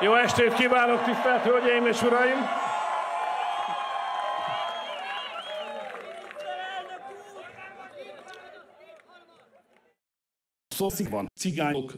Jó estét kívánok, tisztelt Hölgyeim és Uraim! Szóval Szószik van, cigányok,